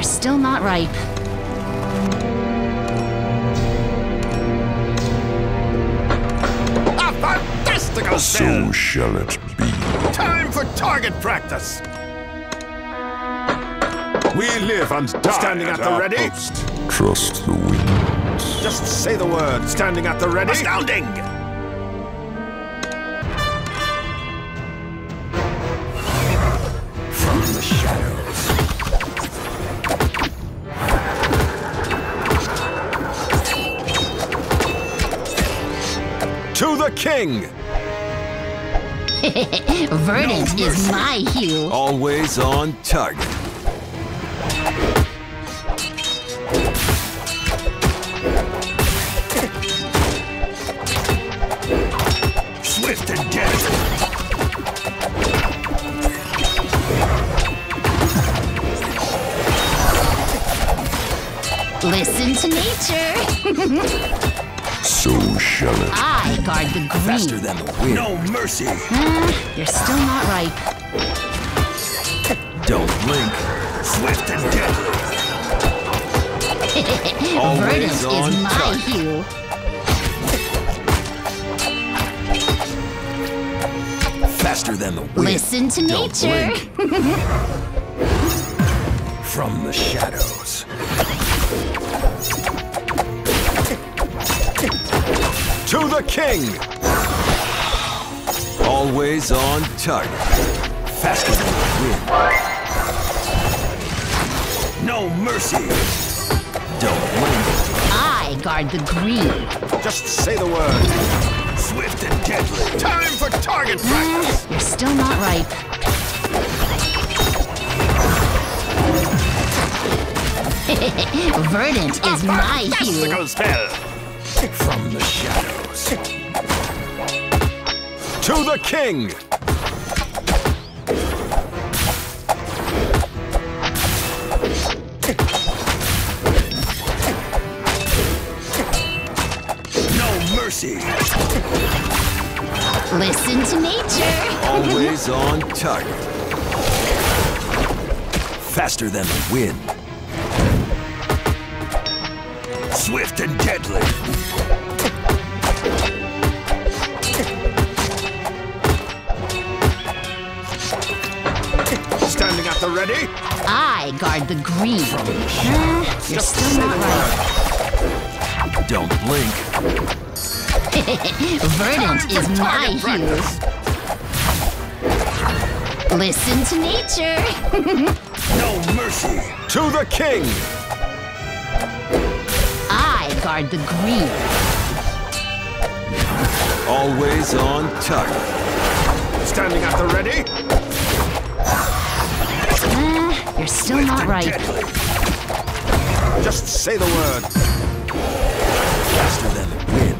you're still not ripe. A fantastical So spell! shall it be. Time for target practice! We live and die Standing at, the our ready? post. Trust the winds. Just say the word. Standing at the ready? Astounding! To the king! Verdant is my hue. Always on target. Swift and deadly. Listen to nature. So I guard the green. Faster than the wind. No mercy. Ah, you're still not ripe. Don't blink. Swift and deadly. Always Verdant on is my target. hue. Faster than the wind. Listen to Don't nature. blink. From the shadows. To the king! Always on target. Faster than the wind. No mercy. Don't blink. I guard the green. Just say the word. Swift and deadly. Time for target practice. Ah, you're still not ripe. Verdant is my hue. Spell. From the shadows. To the king. No mercy. Listen to nature. Always on target. Faster than the wind. Swift and deadly. Standing at the ready? I guard the green. Ah, you're still not ripe. Don't blink. Verdant is my hue. Listen to nature. No mercy. To the king. I guard the green. Always on target. Standing at the ready? Ah, you're still not ripe. Just say the word. Faster than the wind.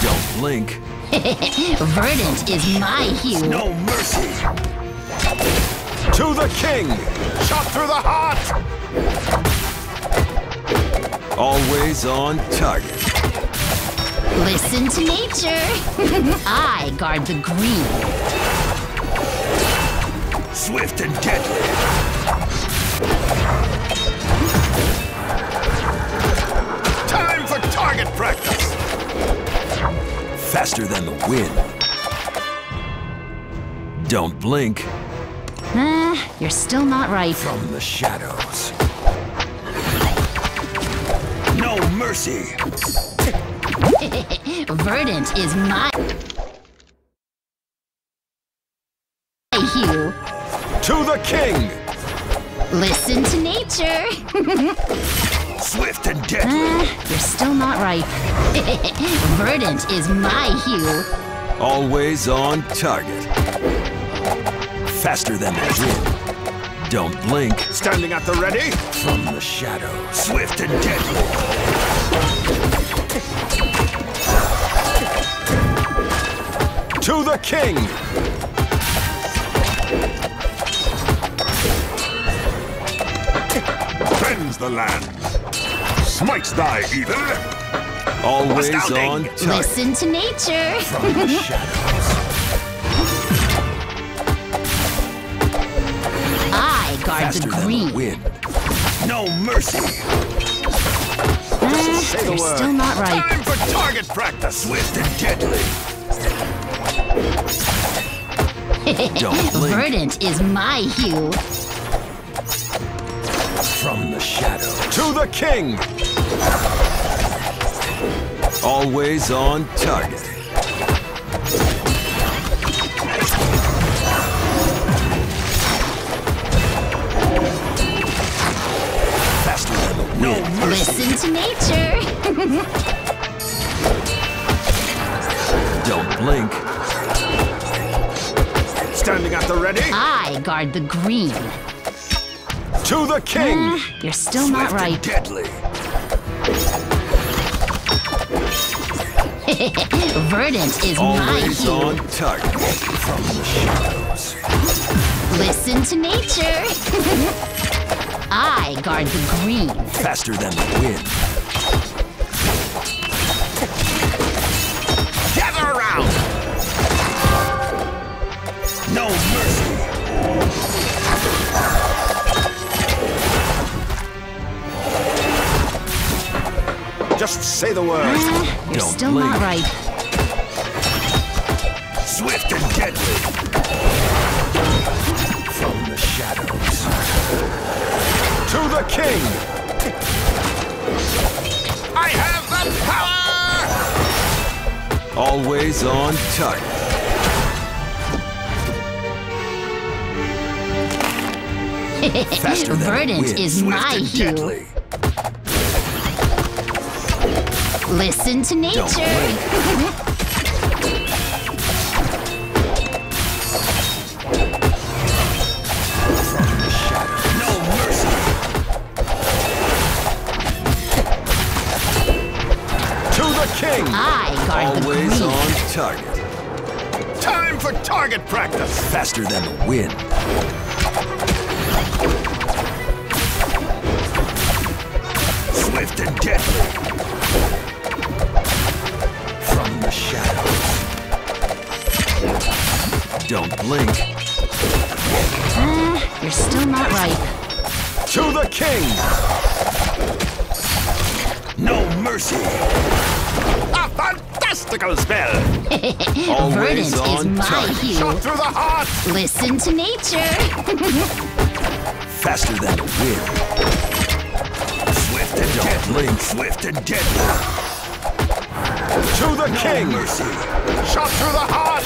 Don't blink. Verdant is my hue. No mercy. To the king. Shot through the heart. Always on target. Listen to nature. I guard the green. Swift and deadly. Time for target practice. Faster than the wind. Don't blink Ah, you're still not ripe. from the shadows. Mercy. Verdant is my hue. To the king. Listen to nature. Swift and deadly. Ah, you're still not ripe. Verdant is my hue. Always on target. Faster than the wind. Don't blink. Standing at the ready? From the shadows. Swift and deadly. To the king! cleanse the land. Smite thy evil. Always Astounding. on target. Listen to nature. From the shadows. I I guard Faster the than green. the wind. No mercy. Say you're still not right. Time for target practice. Swift and deadly. Don't blink Verdant is my hue. from the shadow. To the king. Always on target. Faster than the wind. Listen to nature. Don't blink. Standing at the ready. I guard the green. To the king. Uh, you're still not Swift and right. deadly. Verdant is my Always hue. on target. From the shadows. Listen to nature. I guard the green. Faster than the wind. Just say the word. Uh, you're Don't still not right. Swift and deadly. From the shadows. To the king. I have the power. Always on target. Faster than the Verdant wind. is Swift my and hue. Listen to nature. blink. From the shadows. No mercy. To the king. I guard the Always green. on target. Time for target practice. Faster than the wind. Swift and deadly. The shadows. Don't blink. Uh, you're still not right. To the king. No mercy. A fantastical spell. Always Verdant is on my target. hue. Shot through the heart. Listen to nature. Faster than the wind. Swift and Don't blink. Swift and deadly. To the No king. mercy. Shot through the heart.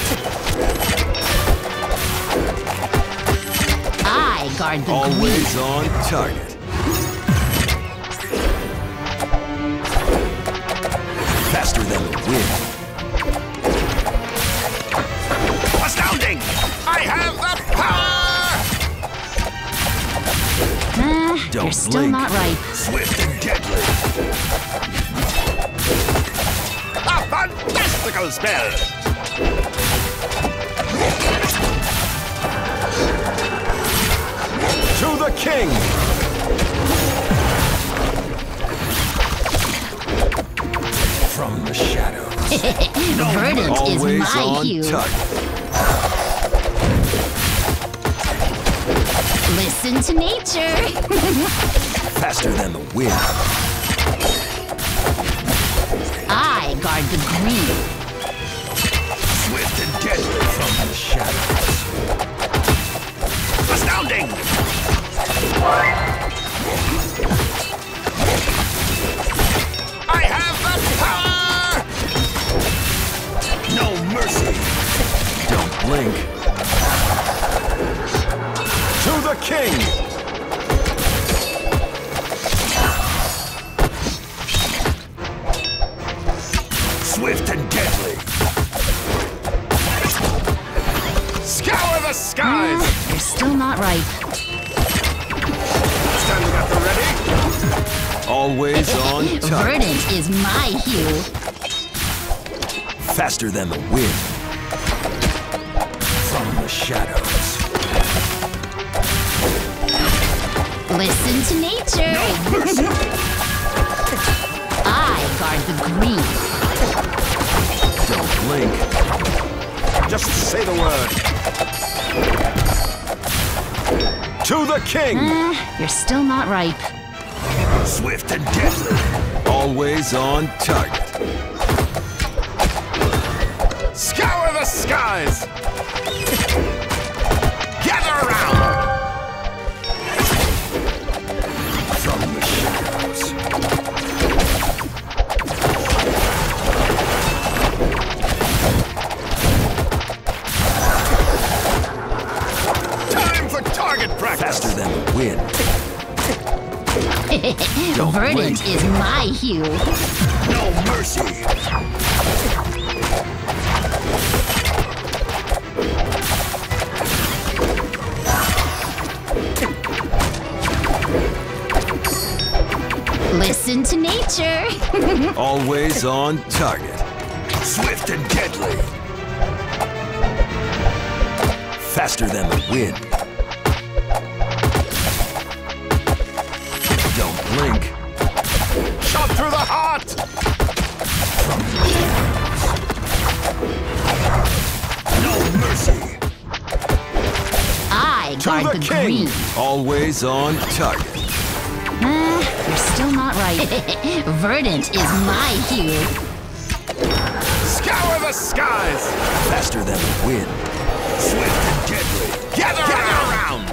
I guard the green. Always on target. Faster than the wind. Astounding. I have the power. Uh, Don't you're still blink. not right. Fantastical spell. To the king. From the shadows. Verdant is Always my on hue. target. Listen to nature. Faster than the wind. I guard the green. Always on target. Verdant is my hue. Faster than the wind. From the shadows. Listen to nature. No mercy. I guard the green. Don't blink. Just say the word. To the king! Eh, you're still not ripe. Swift and deadly. Always on target. Scour the skies! Verdant blink. is my hue. No mercy! Listen to nature. Always on target. Swift and deadly. Faster than the wind. I guard the the, green. Always on target. Eh, you're still not right. Verdant is my hue. Scour the skies! Faster than the wind. Swift and deadly. Gather, around!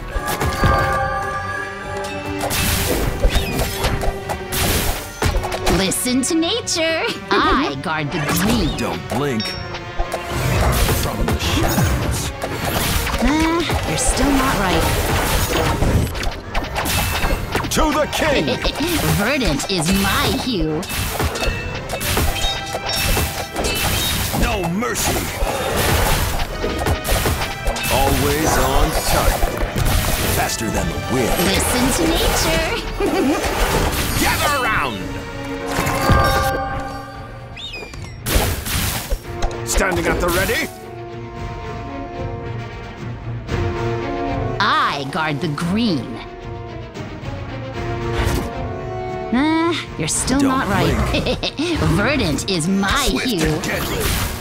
Listen to nature. I guard the green. Don't blink. You're still not right. To the king! Verdant is my hue. No mercy! Always on target. Faster than the wind. Listen to nature. Gather around! Standing at the ready? I guard the green. Eh, you're still Don't not right. Verdant is my Swift hue.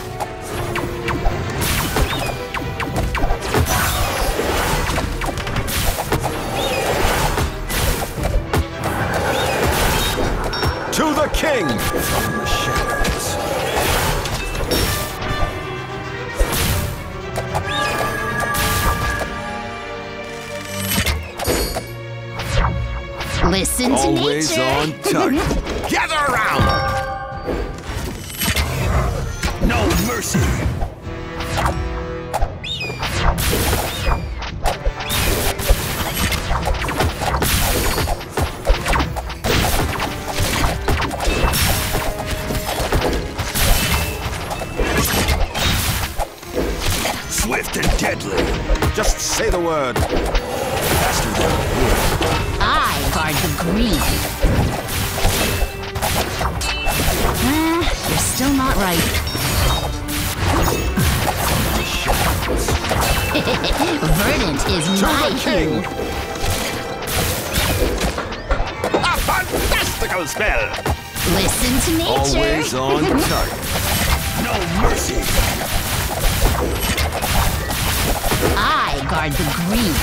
On target. Gather around! No mercy! Swift and deadly. Just say the word. Faster than the wind. I guard the green. Still not right. Verdant is To my the king! hue. A fantastical spell! Listen to nature. Always on target. No mercy! I guard the green.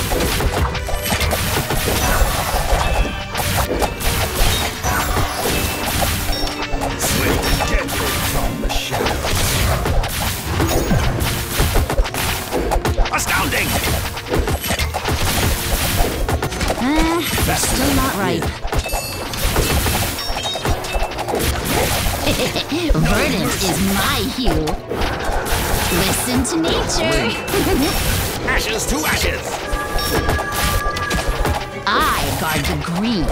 Still than not the right. wind. Verdant is my hue. Listen to nature. Ashes to ashes! I guard the green.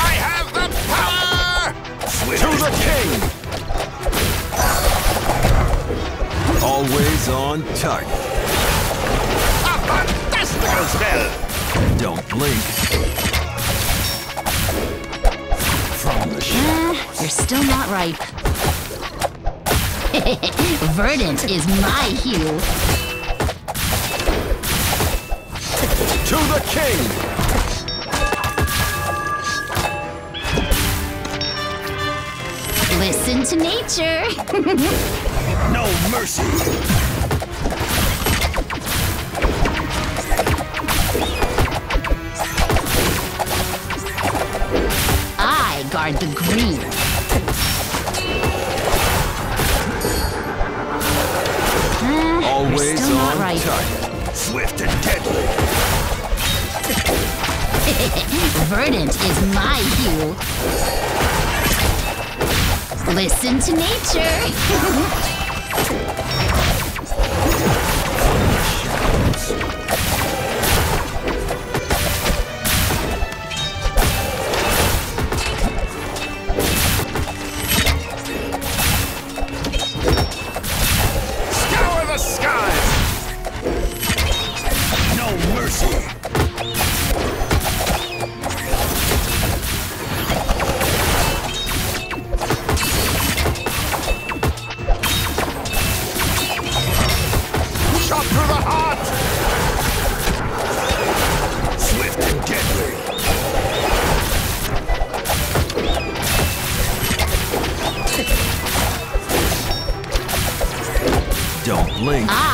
I have the power! Swift to the king! Always on target. A fantastical spell! Don't blink. You're still not ripe. Verdant is my hue. To the king! Listen to nature. no mercy. I guard the green. Always still not right. target. Swift and deadly. Verdant is my hue. Listen to nature. Don't blink ah,